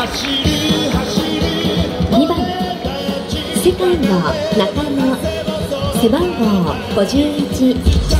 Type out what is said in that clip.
2番。セカンド中野。背番号51